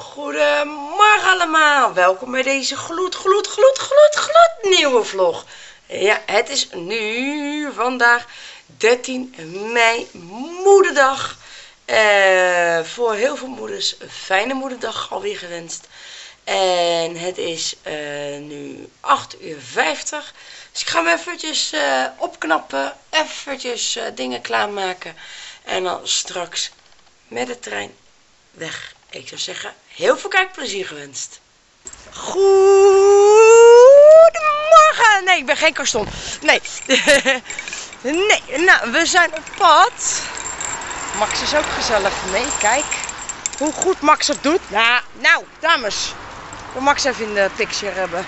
Goedemorgen allemaal, welkom bij deze gloed, gloed, gloed, gloed, gloed nieuwe vlog. Ja, het is nu vandaag 13 mei, moederdag. Eh, voor heel veel moeders een fijne moederdag alweer gewenst. En het is uh, nu 8 uur 50. Dus ik ga me eventjes uh, opknappen, eventjes dingen klaarmaken. En dan straks met de trein weg. Ik zou zeggen, heel veel kijkplezier gewenst. Goedemorgen! Nee, ik ben geen karston. Nee. nee, nou, we zijn op pad. Max is ook gezellig mee. Kijk hoe goed Max het doet. Nou, nou, dames. We Max even in de picture hebben.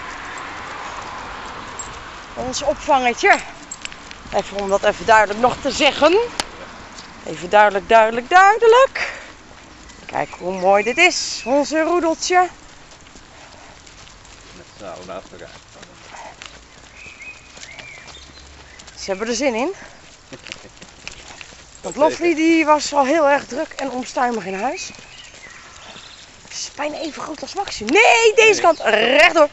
Ons opvangetje. Even om dat even duidelijk nog te zeggen. Even duidelijk, duidelijk, duidelijk. Kijk hoe mooi dit is, onze roedeltje. Met z'n naast elkaar. Ze hebben er zin in. Want Lovely die was al heel erg druk en onstuimig in huis. Het is bijna even groot als Maxi. Nee, deze kant. Rechtdoor.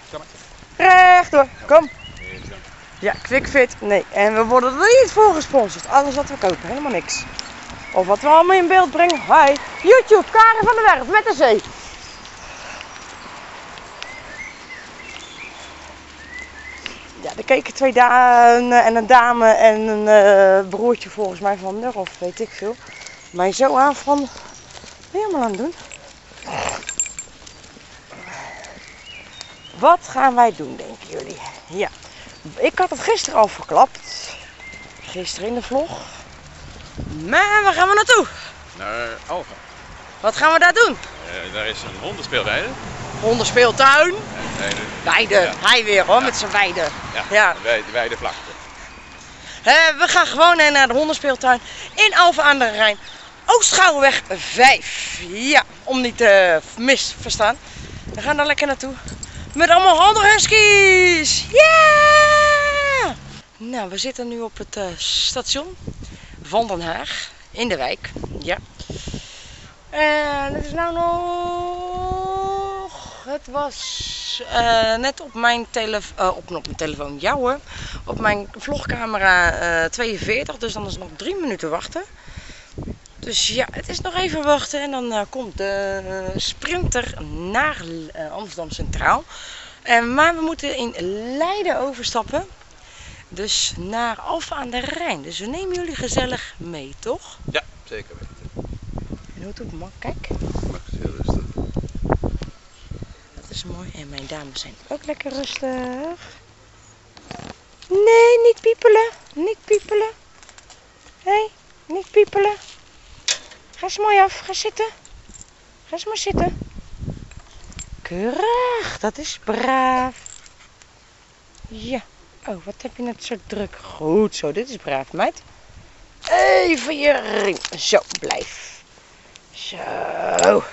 Rechtdoor. Kom. Ja, quickfit. Nee. En we worden er niet voor gesponsord. Alles wat we kopen. Helemaal niks. Of wat we allemaal in beeld brengen. Hi. YouTube, Karen van der Werf met de zee. Ja, er keken twee dames en een dame en een uh, broertje volgens mij van Nur of weet ik veel. Mij zo aan van, allemaal aan het doen? Wat gaan wij doen, denken jullie? Ja, ik had het gisteren al verklapt. Gisteren in de vlog. Maar waar gaan we naartoe? Naar Alfa. Wat gaan we daar doen? Uh, daar is een hondenspeelweide. Hondenspeeltuin. Weide. Weide. Ja. Hij weer hoor, Ja. met zijn weide. Ja, Ja. de weide, weidevlakte. Hè, we gaan gewoon eh, naar de hondenspeeltuin in Alphen aan de Rijn. Oostschouwweg 5. Ja, om niet te misverstaan. We gaan daar lekker naartoe. Met allemaal hondenhuskies. Ja! Nou, we zitten nu op het eh, station van Den Haag. In de wijk. Ja. En het is nou nog... Het was eh, net op mijn, tele eh, op, mijn telefoon. Op mijn vlogcamera eh 42, dus dan is nog drie minuten wachten. Dus ja, het is nog even wachten en dan eh, komt de eh, sprinter naar eh, Amsterdam Centraal. En maar we moeten in Leiden overstappen. Dus naar Alphen aan de Rijn. Dus we nemen jullie gezellig mee, toch? Ja, zeker weten. En hoe doet Mark? Kijk, Mag heel rustig. dat is mooi. En mijn dames zijn ook lekker rustig. Nee, niet piepelen. Niet piepelen. Hé, hey, niet piepelen. Ga eens mooi af. Ga zitten. Ga eens maar zitten. Keurig, dat is braaf. Ja. Oh, wat heb je net zo druk. Goed zo, dit is braaf, meid. Even je ring. Zo, blijf. Zo.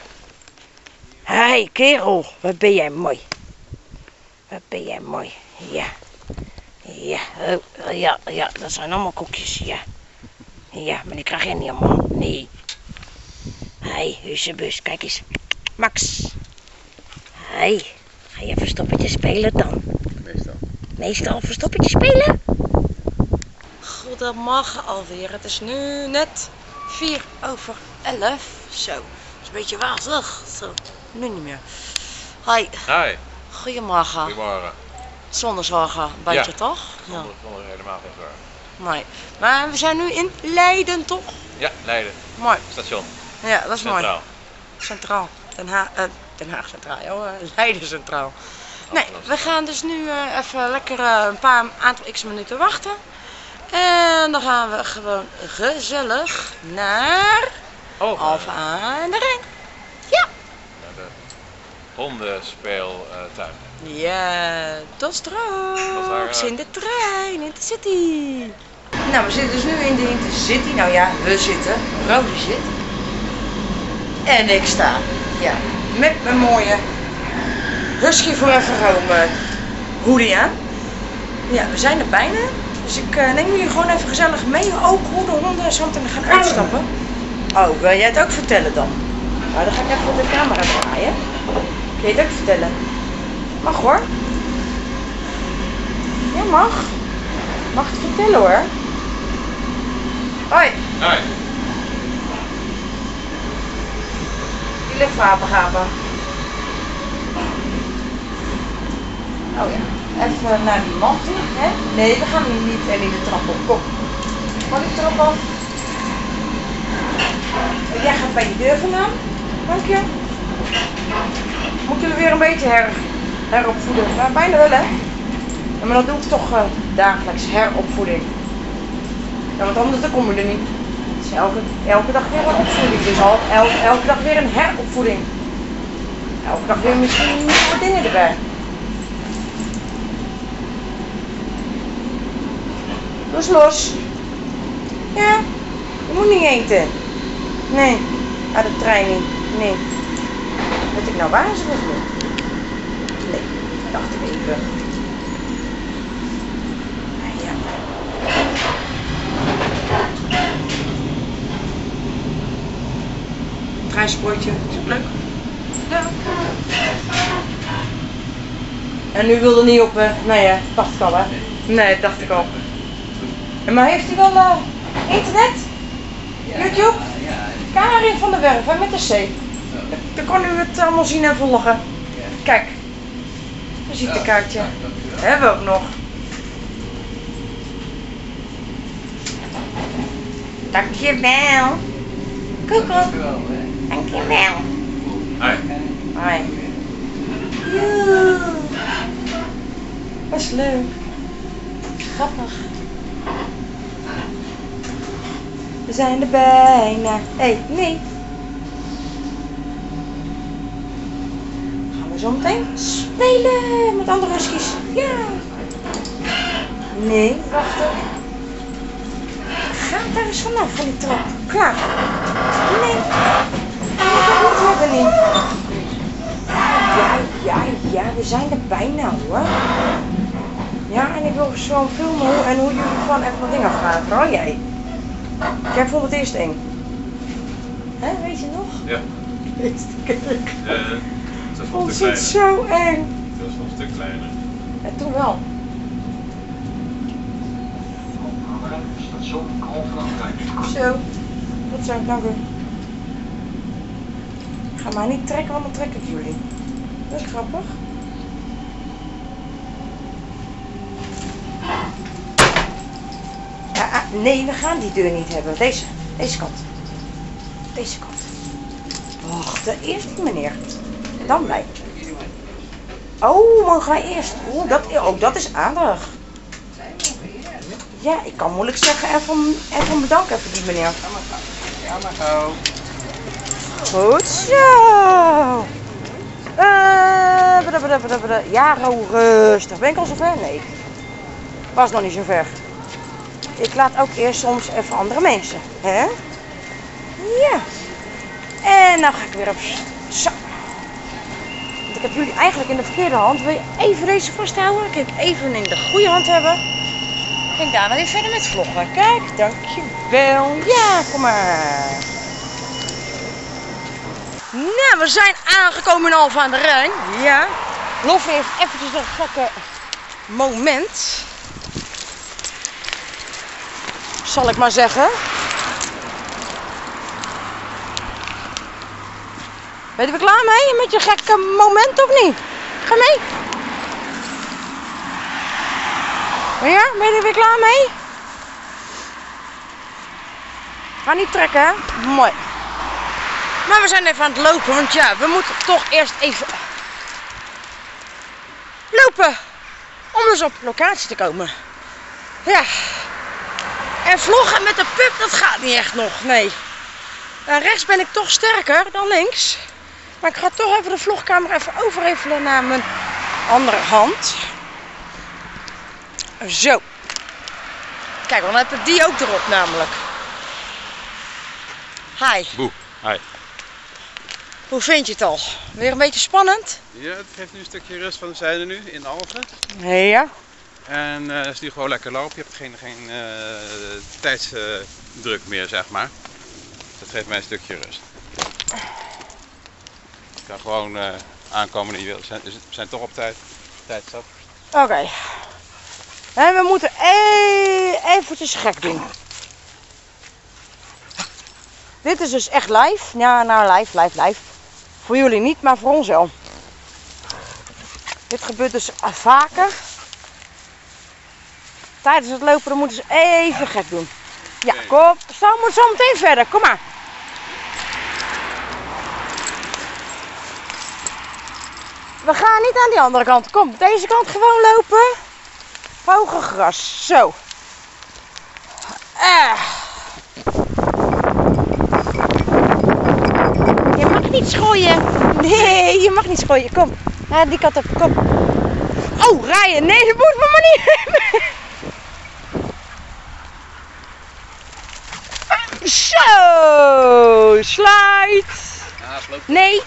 Hé, kerel, wat ben jij mooi. Wat ben jij mooi. Ja. Ja, oh, ja, ja, dat zijn allemaal koekjes, ja. Ja, maar die krijg jij niet allemaal. Nee. Hey, Hussebus, kijk eens. Max. Hey, ga je verstoppertje spelen dan? Meestal. Verstoppertje spelen? Goedemorgen alweer. Het is nu net 4 over 11. Zo, het is een beetje wazig. Zo, nu niet meer. Hi, Hi, goedemorgen. goedemorgen. Zonder zorgen, een beetje Ja. toch? Zonder, zonder helemaal geen zorgen. Mooi. Maar we zijn nu in Leiden, toch? Ja, Leiden, Mooi. station, Ja, dat is mooi. centraal. Centraal. Den Haag, eh, Den Haag Centraal, joh. Leiden Centraal. Nee, we gaan dus nu eh, even lekker eh, een paar aantal x minuten wachten. En dan gaan we gewoon gezellig naar Oh, Alphen aan de Rijn. naar de hondenspeeltuin. Ja, tot straks in de trein, in de city. Nou, we zitten dus nu in de Intercity. Nou ja, we zitten. Rosie zit. En ik sta. Ja, met mijn mooie Husky Forever Home eh, hoodie aan. Ja, we zijn er bijna. Dus ik eh, neem jullie gewoon even gezellig mee. Ook hoe de honden zo meteen gaan uitstappen. Oh, wil jij het ook vertellen dan? Nou, dan ga ik even de camera draaien. Kun je het ook vertellen? Mag hoor. Ja, mag. Mag het vertellen hoor. Hoi, Nee. die luchtwapengapen. Oh ja, even naar die man toe, hè? Nee, we gaan nu niet in de trap op. Kom. Mag ik trap af? Jij gaat bij je deur vandaan. Dank je. Moet jullie weer een beetje her, heropvoeden? Nou, bijna wel hè? Maar dat doe ik toch eh, dagelijks, heropvoeding. Ja, want anders dan kom je er niet. Het elke, elke dag weer een opvoeding. Dus al, elke dag weer een heropvoeding. Elke dag weer misschien nieuwe dingen erbij. Doe los. Ja, je moet niet eten. Nee, uit de trein niet. Nee. Weet ik nou waar is of niet? Nee, dacht ik even. Nou ja. Is leuk. Ja. En nu wilde niet op, eh, nou ja, dacht ik hè? Nee, dat dacht ik al. En Maar heeft hij wel eh, internet? YouTube? Karin van der Werf, hè, met de C. Dan kan u het allemaal zien en volgen. Kijk, visitekaartje. Hebben we ook nog. Dankjewel. Koeko. Dankjewel. Hoi. Joe. Dat is leuk. Grappig. We zijn er bijna. Hé, hey, nee. Gaan we zo meteen spelen met andere huskies. Ja. Nee, wacht even. Ga daar eens vanaf van die trap. Klaar. Nee. Dat moet hebben niet. Ja, ja, ja, we zijn er bijna hoor. Ja, en ik wil zo filmen hoe, en hoe jullie gewoon even wat dingen afgaan. Vooral jij. Jij vond het eerst eng. Hè, weet je nog? Ja. Ja, dat Vond stuk het zo eng. Dat is wel een stuk kleiner. Ja, toen wel. Station Kalfrankrijk. Zo. Goed zo, dank u. Ga maar niet trekken, want dan trek ik jullie. Dat is grappig. Ja, ah, nee, we gaan die deur niet hebben. Deze, deze kant. Deze kant. Wacht, eerst die meneer. Dan wij. Oh, mogen wij eerst? Oeh, dat, oh, dat is aardig. Ja, ik kan moeilijk zeggen even, even bedanken voor die meneer. Goed zo. Bada. Ja, rustig. Ben ik al zover? Nee. Was nog niet zover. Ik laat ook eerst soms even andere mensen. Hè? Ja. En nou ga ik weer op. Zo. Want ik heb jullie eigenlijk in de verkeerde hand. Wil je even deze vasthouden? Kijk, even in de goede hand hebben. Ging daarna weer verder met vloggen. Kijk, dankjewel. Ja, kom maar. Nou, we zijn aangekomen in Alphen aan de Rijn. Ja. Loffie heeft eventjes een gekke moment. Zal ik maar zeggen. Ben je er klaar mee met je gekke moment of niet? Ga mee. Ja, ben je er weer klaar mee? Ga niet trekken, hè? Mooi. Maar we zijn even aan het lopen, want ja, we moeten toch eerst even lopen om dus op locatie te komen. Ja. En vloggen met de pup, dat gaat niet echt nog, nee. En rechts ben ik toch sterker dan links. Maar ik ga toch even de vlogkamer even overhevelen naar mijn andere hand. Zo. Kijk, dan heb ik die ook erop namelijk. Hi. Boe. Hi. Hoe vind je het al? Weer een beetje spannend? Ja, het heeft nu een stukje rust van de zijde nu in Alphen. Ja. En eh, het is nu gewoon lekker lopen. Je hebt geen, geen eh, tijdsdruk meer, zeg maar. Dat geeft mij een stukje rust. Ik kan gewoon eh, aankomen die je wilt. We zijn, zijn toch op tijd. Tijd zat. Oké. En we moeten e eventjes gek doen. Dit is dus echt live. Ja, nou live, live, live. Voor jullie niet, maar voor ons wel. Dit gebeurt dus eh, vaker. Tijdens het lopen dan moeten ze even gek doen. Ja, kom. Zo moet zo meteen verder. Kom maar. We gaan niet aan die andere kant. Kom, deze kant gewoon lopen. Hoge gras. Zo. Eh. Je mag niet schooien. Nee, je mag niet schooien. Kom. Naar die kant op. Kom. Oh, rijden. Nee, dat moet maar niet hebben. Zo. Loopt. Nee.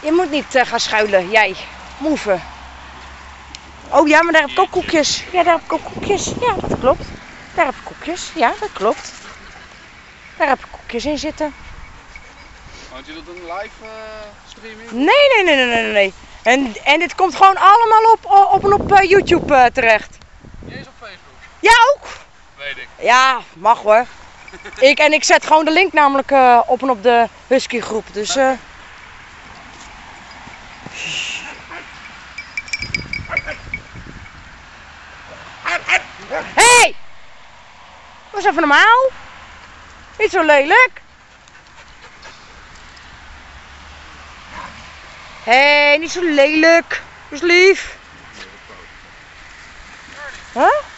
Je moet niet eh, gaan schuilen, jij. Moeve. Oh ja, maar daar heb ik ook koekjes. Ja, daar heb ik ook koekjes. Ja, dat klopt. Daar heb ik koekjes. Ja, dat klopt. Daar heb ik koekjes in zitten. Want je doet een live eh, streaming? Nee, nee, nee, nee, nee, nee. En, en dit komt gewoon allemaal op, op en op eh, YouTube terecht. Niet eens op Facebook. Ja, ook. Ik. Ja, mag hoor. Ik, en ik zet gewoon de link namelijk eh, op en op de Husky groep. Dus eh Hey! Was even normaal. Niet zo lelijk. Hé, hey, niet zo lelijk. Dus lief. Huh?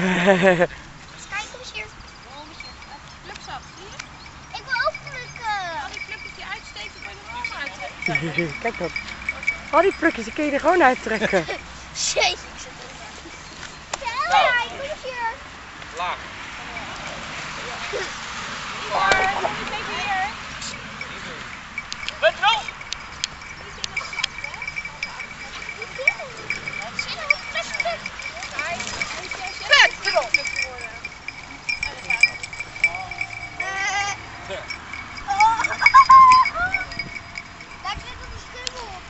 Kijk eens hier. Plukzak, zie je? Ik wil ook plukken. Al die plukjes die uitsteken, kan je nog allemaal uittrekken. Kijk dan. Al die plukjes, die kun je er gewoon uittrekken. Jezus. Ja, kom eens hier. Laag. Igor, kom eens even hier. Let wel! Zit er op plastic pluk. Pluk erop. Daar zit een schubbel op.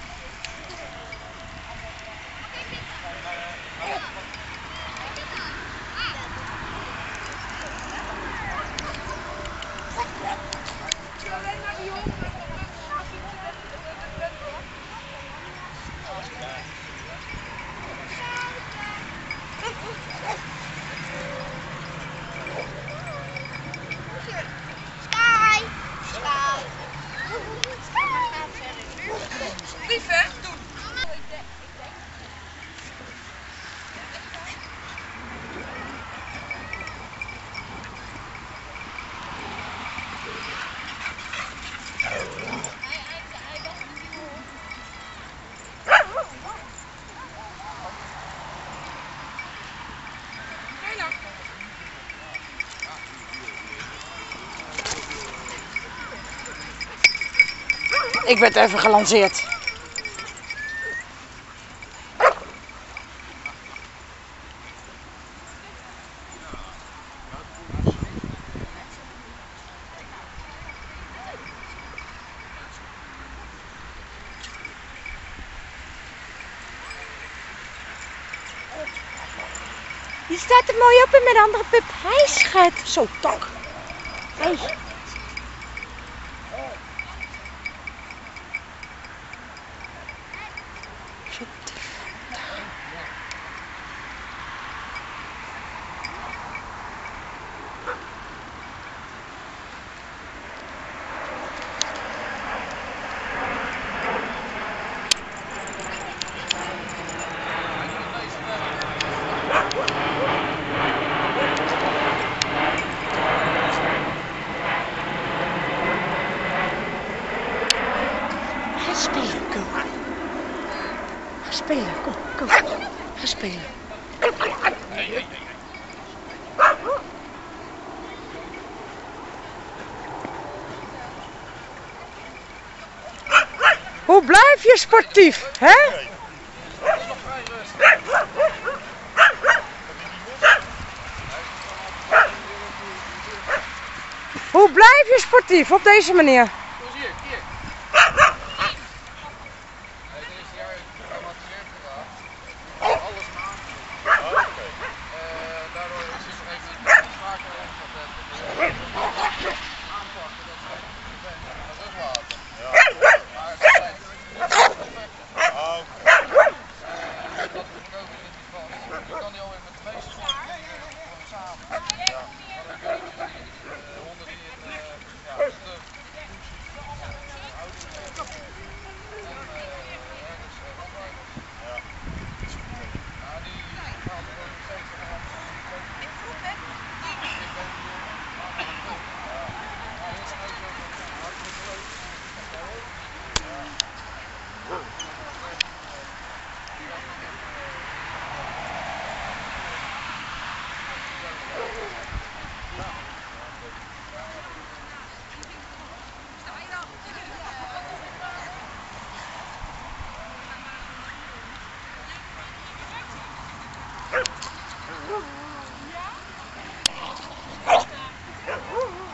Sky. Sky. Sky. Lief hè? Doe. Ik werd even gelanceerd. Je staat er mooi op en met de andere pup. Hij schat. Zo, tak. Hey. Zo. Ga spelen. Sportief, hè? Hoe blijf je sportief op deze manier? Kom eens hier, hier. Het eerste jaar getraumatiseerd geraakt. Alles aan. Eh, daardoor is het nog even vaker omgezet. Aanpakken, dat is ik ben gaan ruglaten. Maar het zijn dat is voorkomen zit niet vast. Je kan die alweer met de meeste sportdingen gewoon samen. Maar dan kun je die honden die in eh, ja, de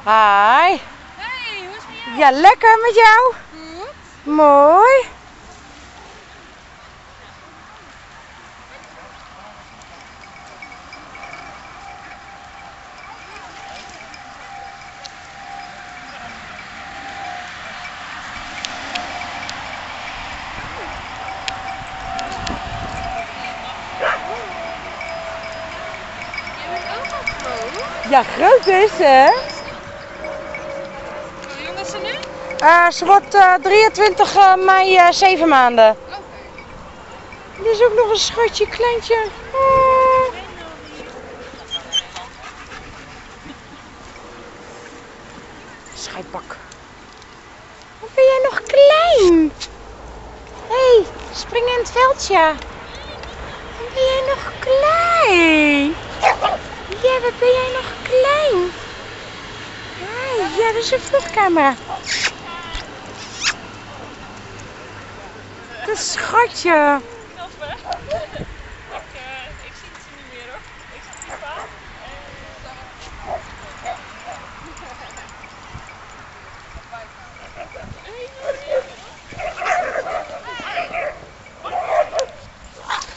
Hi. Hey, hoe is het met jou? Ja, lekker met jou. Goed. Mooi. Ja, groot is ze, hè? Eh, ze wordt eh, 23 eh, mei eh 7 maanden. Oké. Dit is ook nog een schatje, kleintje. Oh. Scheidbak. Wat ben jij nog klein? Hé, hey, spring in het veldje. Wat ben jij nog klein? Ja, wat ben jij nog klein? Ja, dat is een vluchtcamera. Dat schatje.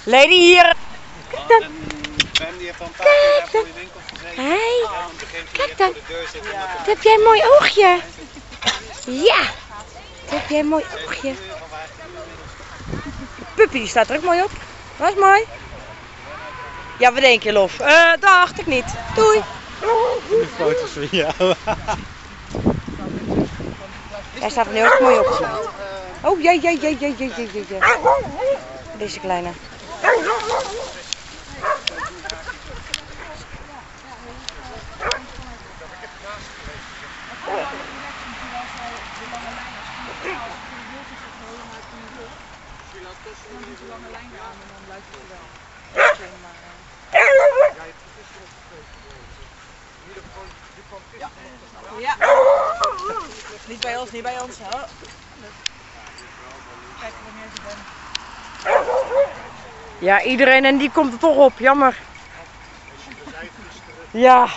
Lady hier. Ben die heeft al een paar keer voor die winkel gezeten. Hey, het Kijk je dan. zit. wat heb jij een mooi oogje. Ja, heb jij een mooi oogje. Puppy staat er ook mooi op. Is mooi. Ja, wat denk je, lof? Eh, dacht ik niet. Doei. De foto's van jou. Hij staat er nu ook mooi op. Oh, jee, jee, jee, jee, jee, jee, jee. Deze kleine. Niet bij ons, niet bij ons. Oh. Ja, iedereen en die komt er toch op. Jammer. Ja.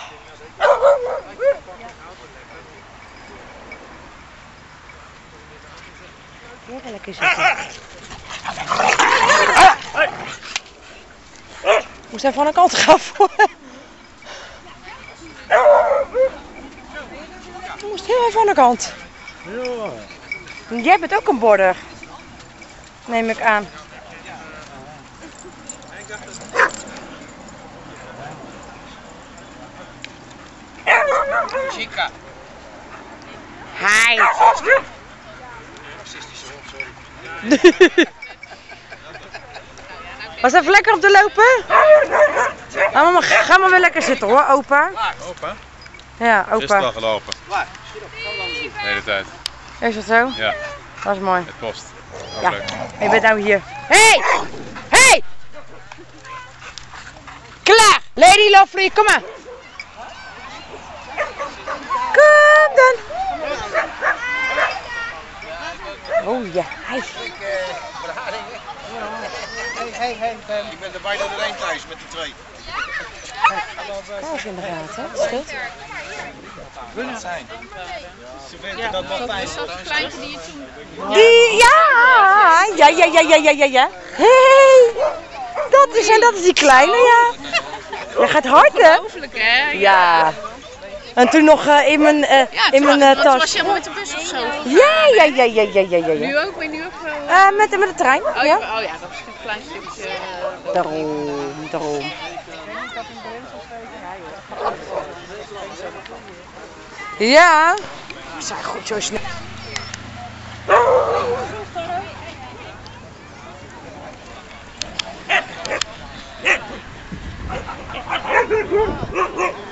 Heerlijk is het. Moest even van de kant gaan voor. Moest heel even aan de kant. Jij bent ook een border. Neem ik aan. Chica. Hi. Racistische hond, sorry. Was even lekker op te lopen? Ga maar, ga maar weer lekker zitten hoor, opa. Opa? Ja, Gisteren al opa. gelopen. Waar? De hele tijd. Is dat zo? Ja, Dat is mooi. het kost. Ja. Je bent nou hier. Hey! Hey! Lady Lovely, kom maar. Oh ja, hij. Hey, hey, hey. Ik ben er bijna doorheen thuis met de twee. Kijk in de raad, hè? Scheelt. Wil het zijn? Ze weten dat wat bij is. Dat die je toen... Die, ja! Ja, ja, ja, ja, ja, ja, ja. Hé! Hey. Dat is, en dat is die kleine, ja. Dat gaat hard, hè? Ongelooflijk, hè? ja. En toen nog eh, in mijn, eh, Ja, in mijn eh, toen was tas. je de bus of zo. Ja, ja, ja, ja, ja, ja, ja. ja. Nu ook, ben je nu ook wel... Eh, met, met de trein, Oh, ja. oh ja, dat is een klein stukje. Daarom, daarom. Ja. Zeg goed zo snel.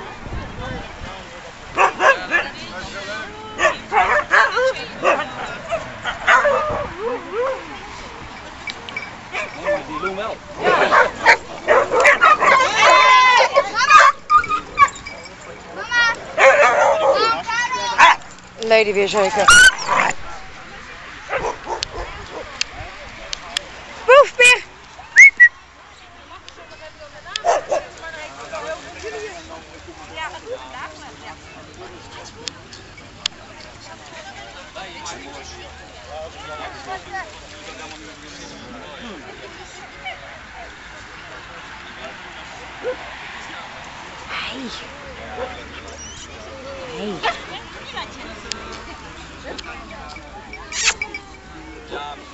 lady vision.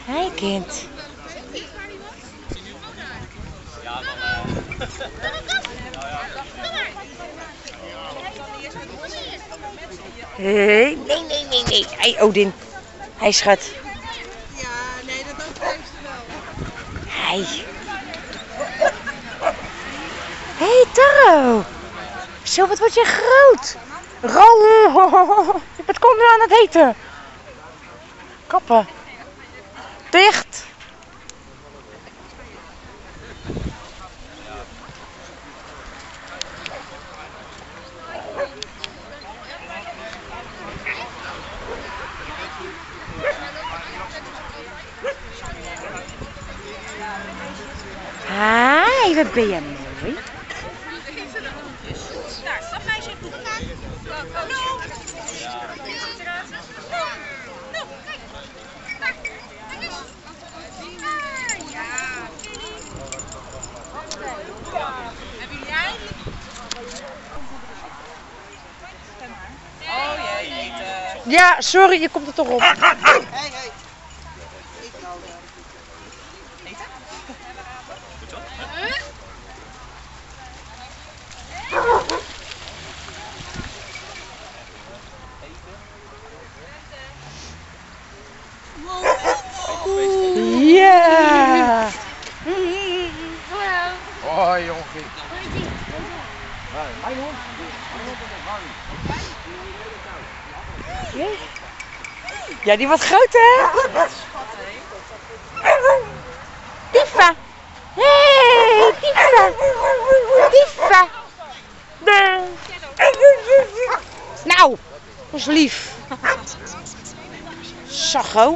Hey kind. Hey, nee, nee, nee, nee. Hey Odin. Hey schat. Ja, nee, dat overleeft ze wel. Hey. Hey Taro. Zo, wat word je groot. Ro. Wat komt er aan het eten? Kappen verplicht sorry, je komt er toch op. Hey, hey. Ik nou Ja. Hoi, jongen. Ja, die wat groot hè? Tifa. Hey, Tifa. Tifa. Nee. Nou, dat is lief. Sacho.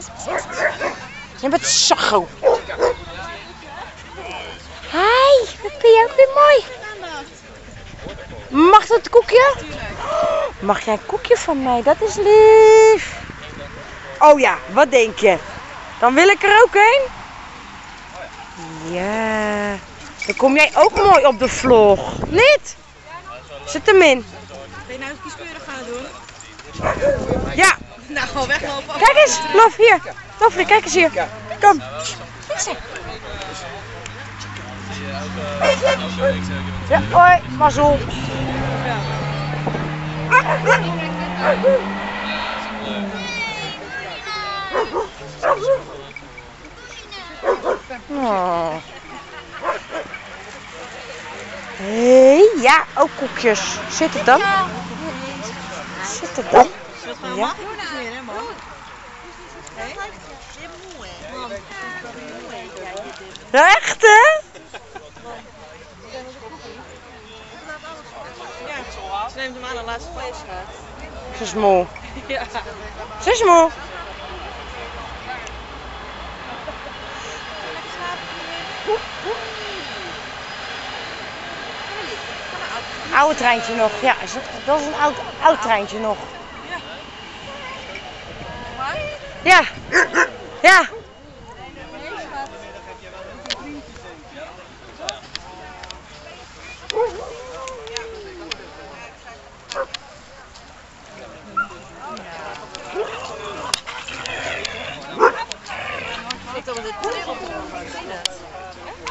Je bent Sacho. Hi, wat ben je ook weer mooi. Mag dat koekje? Mag jij een koekje van mij? Dat is lief. Oh ja, wat denk je? Dan wil ik er ook een. Ja. Dan kom jij ook mooi op de vlog. Niet? Zet hem in. Ben je nou eens kieskeurig gaan doen? Ja. Nou, gewoon weglopen. Kijk eens, Lof, hier. Lovely, kijk eens hier. Kom. Ja, hoi, mazzel. Oh. Hé, ja, ook koekjes. Zit het dan? Zit het dan? Ja. Echt hè? neemt hem aan de laatste gaat. Ze is moe. Ja. Ze is moe. Oude treintje nog. Ja, dat, is een oud, oud treintje nog. Ja. Ja. Ik wil dit terug. Zie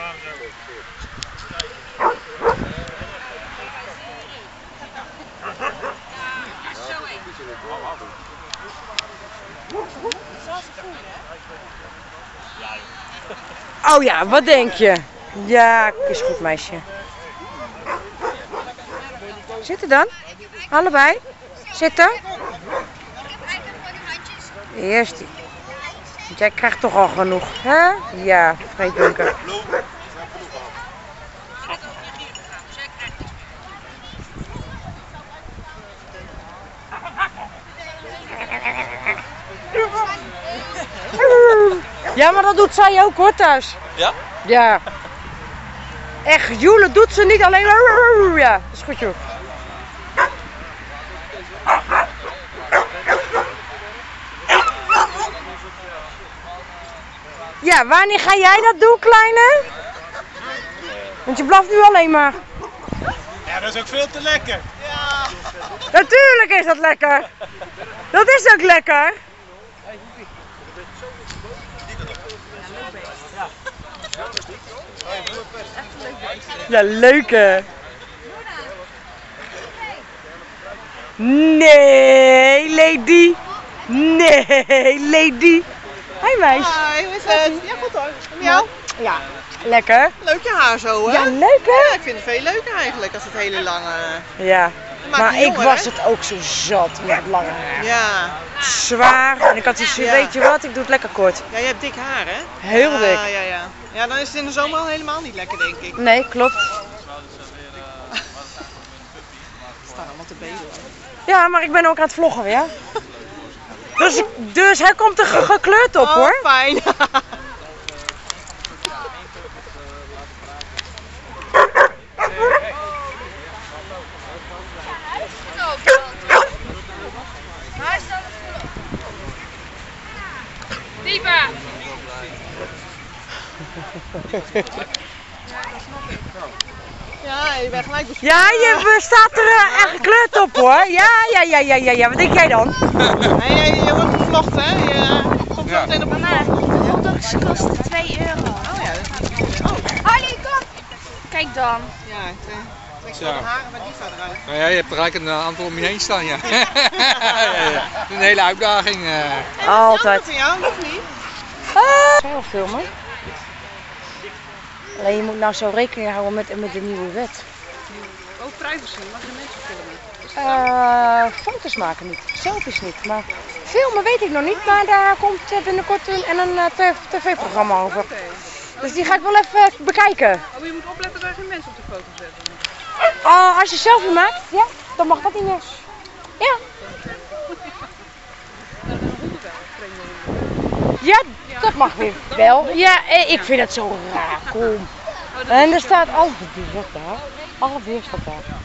Oh ja, wat denk je? Ja, is goed meisje. Zitten dan? Allebei? Zitten? Eerst die. Jij krijgt toch al genoeg, hè? Ja, vreedbunker. Ja, maar dat doet zij ook hoor thuis. Ja? Ja. Echt, joelen doet ze niet alleen. Ja, dat is goed joh. Ja, wanneer ga jij dat doen, kleine? Want je blaft nu alleen maar. Ja, dat is ook veel te lekker. Natuurlijk is dat lekker. Dat is ook lekker. Ja, leuk hè. Nee, lady. Nee, lady. Hi meis. Hi, hoe is het? Ja, goed hoor. En jou? Ja, lekker. Leuk je haar zo, hè? Ja, leuk hè? Ja, ik vind het veel leuker eigenlijk als het hele lange... Ja. Maar ik jonger, was hè? het ook zo zat met lange haar. Ja. Zwaar. En ik had iets, Ja. weet je wat, ik doe het lekker kort. ja, je hebt dik haar, hè? Heel dik. Ja, ja. Ja, dan is het in de zomer al helemaal niet lekker, denk ik. Nee, klopt. Het staat allemaal te bedelen. Ja, maar ik ben ook aan het vloggen weer. Dus, dus hij komt er ge- gekleurd op oh, hoor. fijn. Ja, je bent gelijk besproken. Ja, je staat er eh, echt gekleurd op hoor. Ja, ja, ja, ja, ja, ja. Wat denk jij dan? Nee, je, je wordt gevlogd, hè? Je komt zo meteen op een Hotdogs kosten 2 euro. Oh ja, dat is niet Oh, Harley, kom! Kijk dan. ja. Twee, twee korte haren, maar die staat eruit. Nou ja, je hebt er eigenlijk een aantal om je heen staan, ja. ja, ja, ja. Een hele uitdaging. eh. Altijd. Van jou, nog niet? Ah. Ga je al filmen? Alleen je moet nou zo rekening houden met, met de nieuwe wet. Oh, privacy, mag je mensen filmen? Eh, foto's maken niet, selfies niet. Maar filmen weet ik nog niet, maar daar komt eh, binnenkort een, en een eh, tv-programma over. Dus die ga ik wel even bekijken. Oh, je moet opletten dat je geen mensen op de foto zetten. Als je selfie maakt, ja, dan mag dat niet meer. Ja. Ja, dat mag weer wel. Ja, eh, ik vind het zo raar. Kom. En er staat alweer daar. Alweer staat daar.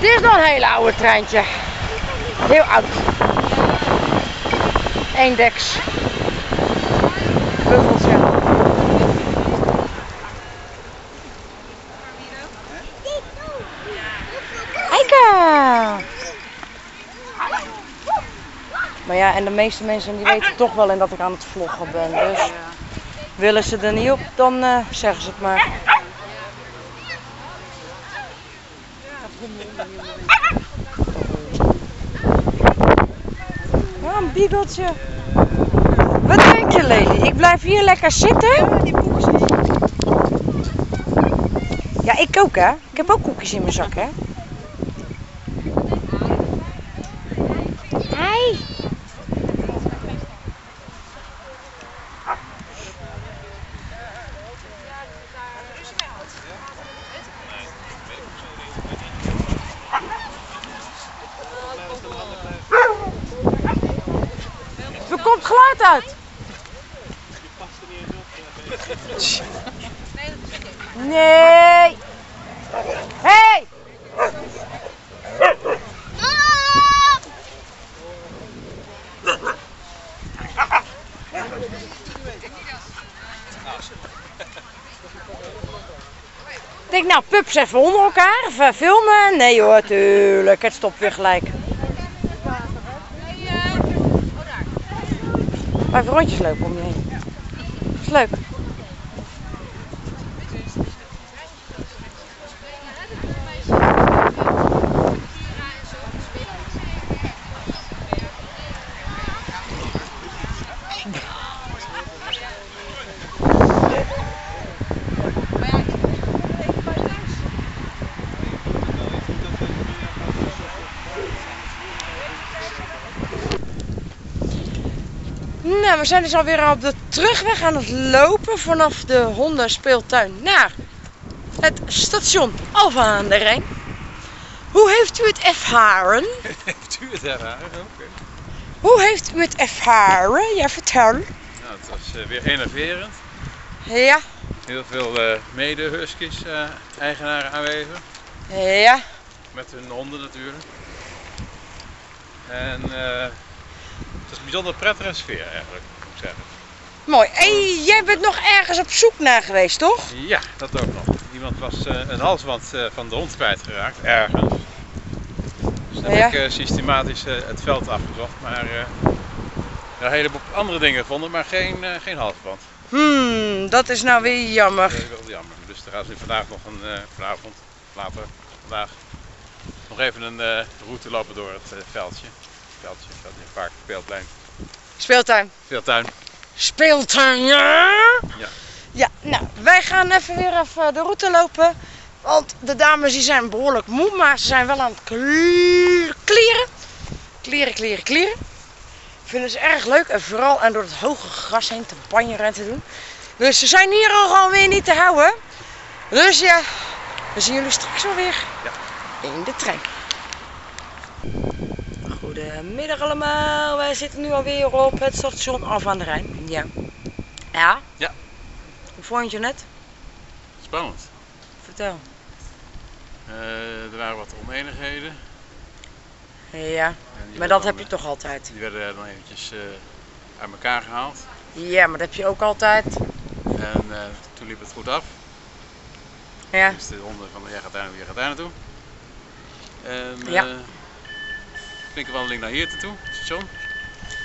Dit is nog een hele oude treintje. Heel oud. Eén deks. Maar ja, en de meeste mensen die weten toch wel in dat ik aan het vloggen ben. Dus willen ze er niet op, dan eh, zeggen ze het maar. Ja, een biegeltje. Wat denk je, Lely? Ik blijf hier lekker zitten? Ja, ik ook, hè? Ik heb ook koekjes in mijn zak, hè? Hey. Er komt geluid uit. Nee. Hey. Ik pups even onder elkaar, even filmen. Nee hoor, tuurlijk, het stopt weer gelijk. Even rondjes lopen om je. is leuk. Nou, we zijn dus alweer op de terugweg aan het lopen vanaf de hondenspeeltuin naar het station Alphen aan de Rijn. Hoe heeft u het ervaren? Heeft u het ervaren? Oké. Hoe heeft u het ervaren? Ja, vertel. Nou, het was eh, weer enerverend. Ja, Heel veel eh mede-huskies eh, eigenaren aanwezig. ja. Met hun honden natuurlijk. En eh, is een bijzonder prettige sfeer eigenlijk, moet ik zeggen. Mooi. En jij bent nog ergens op zoek naar geweest, toch? Ja, dat ook nog. Iemand was eh, een halsband eh, van de hond kwijtgeraakt, ergens. Dus dan Ja. heb ik eh, systematisch het veld afgezocht, maar een heleboel andere dingen gevonden, maar geen, geen halsband. Hmm, dat is nou weer jammer. Dat is wel jammer. Dus daar gaan ze vandaag nog een, vanavond, later, vandaag, nog even een route lopen door het veldje. Veldje, veldje, park, speelplein, Speeltuin. speeltuin. Speeltuin, ja? Ja. Ja, nou, wij gaan even weer even de route lopen. Want de dames die zijn behoorlijk moe, maar ze zijn wel aan het kl- klieren. Klieren, klieren, klieren. Vinden ze erg leuk en vooral en door het hoge gras heen te banjeren en te doen. Dus ze zijn hier al gewoon weer niet te houden. Dus ja, we zien jullie straks wel weer Ja. in de trein. Goedemiddag allemaal, wij zitten nu alweer op het station Af aan de Rijn. Ja. Ja? Ja. Hoe vond je het? Spannend. Vertel. Eh, er waren wat oneenigheden. Ja, maar dat heb je toch altijd? Die werden dan eventjes eh, uit elkaar gehaald. Ja, maar dat heb je ook altijd. En eh, toen liep het goed af. Ja. Dus de honden van jij gaat daar naartoe, jij gaat daar naartoe. En Ja. Wandeling naar hier toe, het station.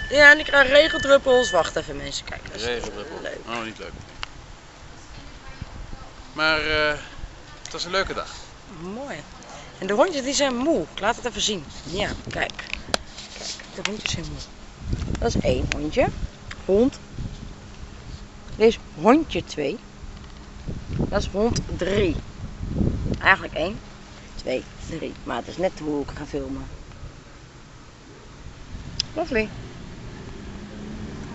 Ja, en ik krijg regendruppels. Wacht even mensen, kijk. dat is Regendruppel. Leuk. Oh, niet leuk. Maar eh, het was een leuke dag. Mooi. En de hondjes die zijn moe. Ik laat het even zien. Ja, kijk. Kijk, de hondjes zijn moe. Dat is één hondje. Hond. Dit is hondje 2. Dat is hond 3. Eigenlijk 1, 2, 3. Maar het is net hoe ik ga filmen. Lovely.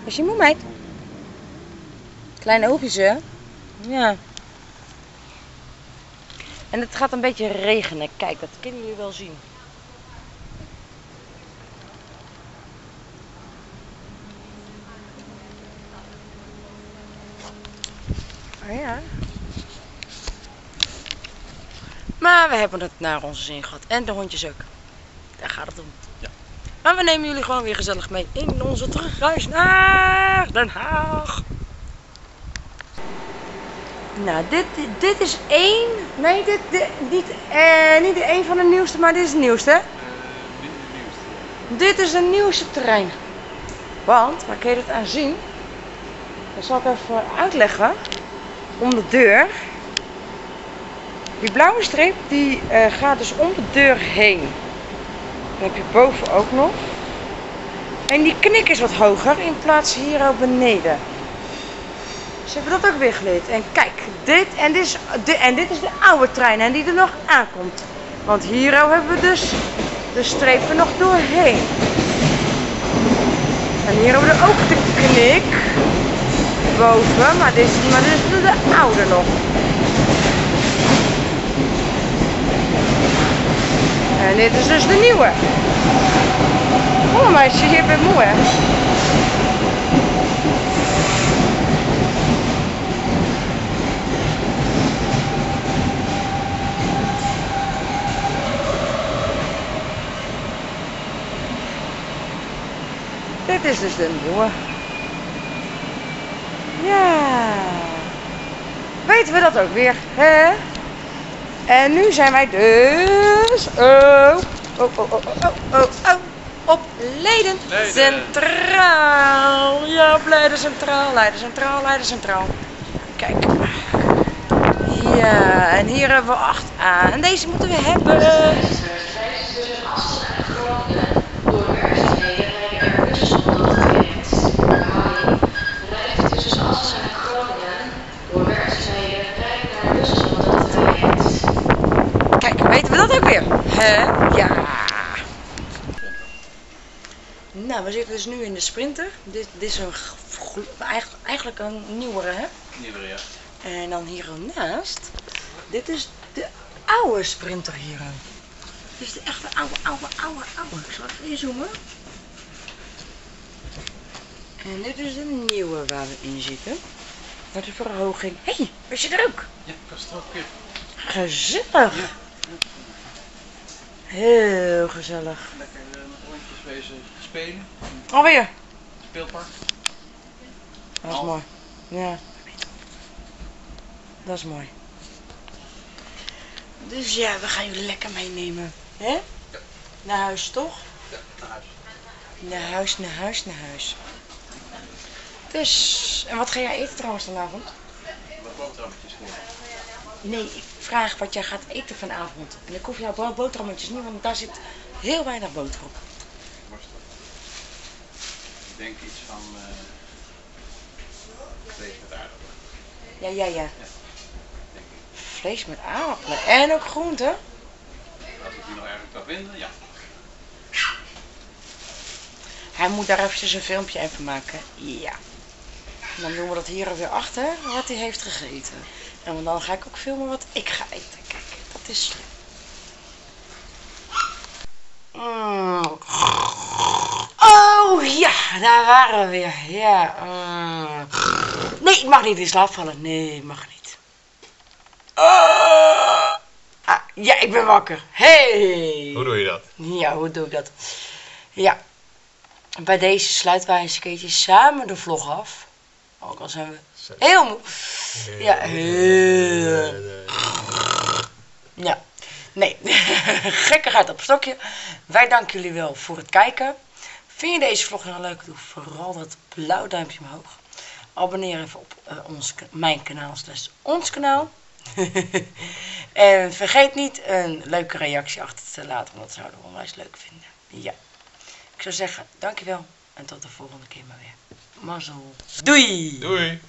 Is je moe, meid? Kleine oogjes, hè? Ja. En het gaat een beetje regenen. Kijk, dat kunnen jullie wel zien. Oh ja. Maar we hebben het naar onze zin gehad. En de hondjes ook. Daar gaat het om. Maar we nemen jullie gewoon weer gezellig mee in onze terugreis naar Den Haag. Nou, dit, dit is één. Nee, dit, dit, niet, eh, niet de een van de nieuwste, maar dit is het nieuwste. hè? niet het nieuwste. Dit is de nieuwste trein. Want, waar kun je dat aan zien? Dat zal ik even uitleggen. Om de deur. Die blauwe streep die eh, gaat dus om de deur heen. Dan heb je boven ook nog. En die knik is wat hoger in plaats hier ook beneden. Ze hebben dat ook weer geleerd. En kijk, dit en dit, is, de, en dit is de oude trein en die er nog aankomt. Want hier hebben we dus de strepen nog doorheen. En hier hebben we ook de knik boven, maar dit is, maar dit is de oude nog. En dit is dus de nieuwe. Oh meisje, je bent moe hè? Dit is dus de nieuwe. Ja. Weten we dat ook weer, hè? En nu zijn wij dus... Oh, oh, oh, oh, oh, oh, oh. Op Leiden, Leiden. Centraal. Ja, op Leiden Centraal, Leiden Centraal, Leiden Centraal. Kijk. Ja, en hier hebben we acht aan. En deze moeten we hebben. Kijk, weten we dat ook weer? Hè? Ja. Nou, we zitten dus nu in de Sprinter. Dit, dit is een, eigenlijk, een nieuwere, hè? Nieuwe, ja. En dan hier naast. Dit is de oude Sprinter hier. Dit is de echte oude, oude, oude, oude. Ik zal even inzoomen. En dit is de nieuwe waar we in zitten. Met de verhoging. Hé, hey, was je er ook? Ja, kastropje. Gezellig. Heel gezellig. Lekker eh, met rondjes wezen spelen. Alweer. Speelpark. Dat is Al. mooi. Ja. Dat is mooi. Dus ja, we gaan jullie lekker meenemen. Hè? Naar huis toch? Ja, naar huis. Naar huis, naar huis, naar huis. Dus, en wat ga jij eten trouwens vanavond? Wat boterhammetjes voor. Nee, ik vraag wat jij gaat eten vanavond. En ik hoef jouw boterhammetjes niet, want daar zit heel weinig boter op. Denk iets van eh vlees met aardappelen. Ja, ja, ja. Denk ik. Vlees met aardappelen en ook groenten. Als ik die nog ergens kan vinden, ja. Hij moet daar eventjes een filmpje even maken. Ja. En dan doen we dat hier weer achter, wat hij heeft gegeten. En dan ga ik ook filmen wat ik ga eten. Kijk, dat is slim. Mm. Oh ja, daar waren we weer. Ja. mm. Nee, ik mag niet in slaap vallen. Nee, ik mag niet. Ah. Ah, ja, ik ben wakker. Hey. Hoe doe je dat? Ja, hoe doe ik dat? Ja. Bij deze sluiten wij eens een keertje samen de vlog af. Ook al zijn we heel moe. Ja, heel. Ja. Nee, gekkigheid op stokje. Wij danken jullie wel voor het kijken. Vind je deze vlog nou leuk? Doe vooral dat blauw duimpje omhoog. Abonneer even op eh, ons, mijn kanaal, ons kanaal. en vergeet niet een leuke reactie achter te laten, want dat zouden we onwijs leuk vinden. Ja. Ik zou zeggen, dankjewel en tot de volgende keer maar weer. Mazzel. Doei! Doei!